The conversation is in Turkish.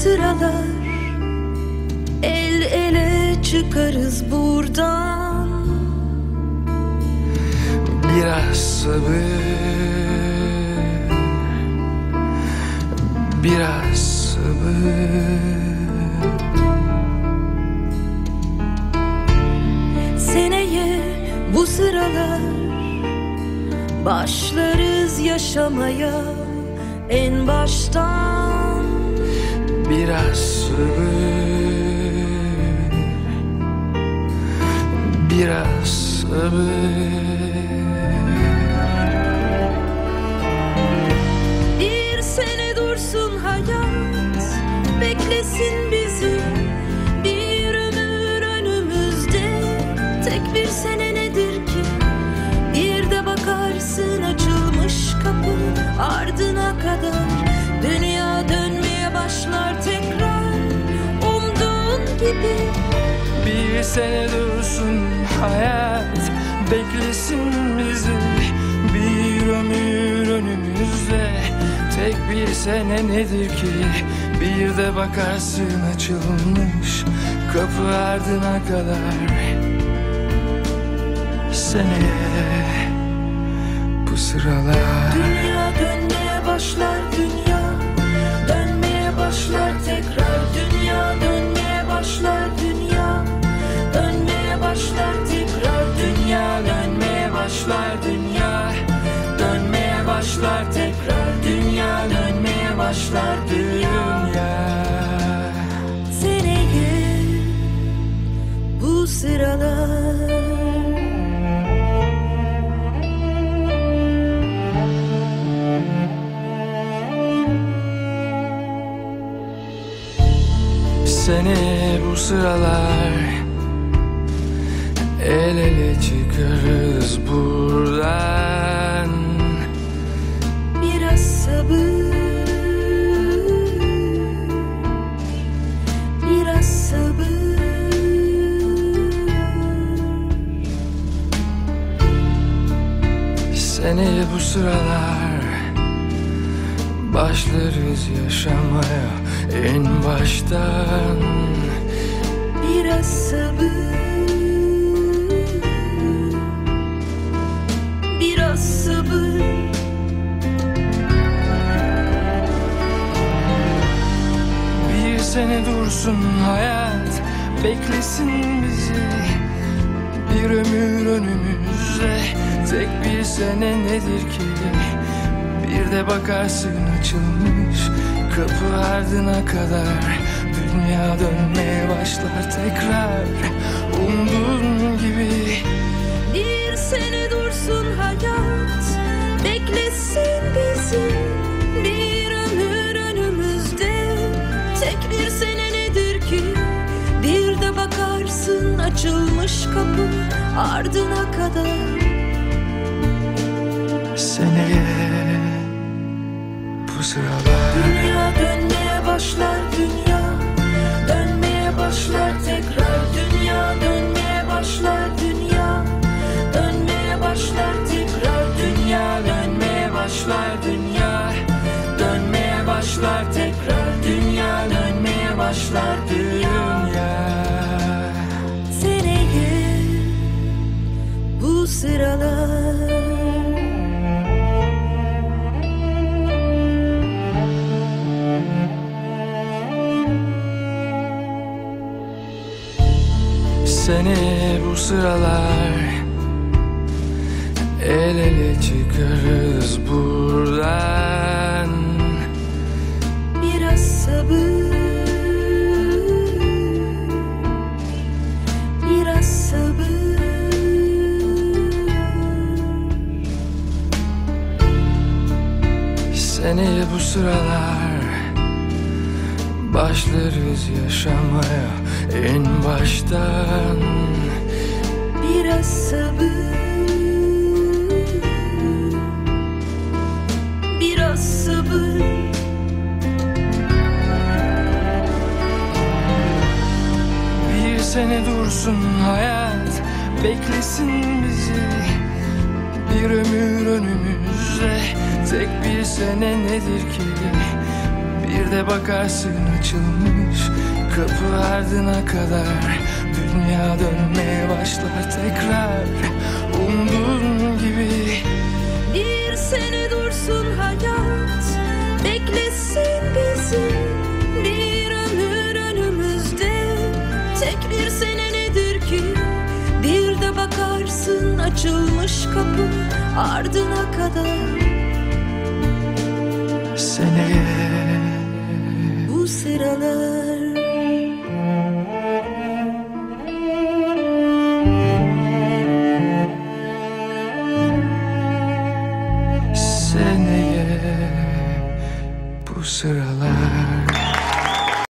sıralar El ele çıkarız buradan. Biraz sabır Biraz sabır. Seneye bu sıralar Başlarız yaşamaya en baştan Biraz sabır Biraz sabır Bir sene dursun hayat Beklesin Bir sene dursun hayat Beklesin bizi. Bir ömür önümüzde Tek bir sene nedir ki? Bir de bakarsın açılmış Kapı ardına kadar. Seneye Bu sıralar. Dünya dönmeye başlar dünya başlar tekrar Dünya dönmeye başlar dünya Seneye bu sıralar Seni bu sıralar El ele çıkarız buradan Seni bu sıralar Başlarız yaşamaya en baştan. Biraz sabır dursun hayat Beklesin bizi. Bir ömür önümüzde Tek bir sene nedir ki? Bir de bakarsın açılmış Kapı ardına kadar. Dünya dönmeye başlar tekrar. Umduğun gibi açılmış kapı Ardına kadar. Seneye Bu sıralar Dünya dönmeye başlar dünya bu sıralar. El ele çıkarız buradan. Biraz sabır. Biraz sabır. Seni bu sıralar Başlarız yaşamaya en baştan. Biraz sabır Biraz sabır. Bir sene dursun hayat Beklesin bizi. Bir ömür önümüzde Tek bir sene nedir ki Bir de bakarsın açılmış kapı ardına kadar. Dünya dönmeye başlar tekrar. Umduğun gibi. Bir sene dursun hayat Beklesin bizi. Bir ömür önümüzde. Tek bir sene nedir ki? Bir de bakarsın açılmış kapı Ardına kadar. Seneye sıralar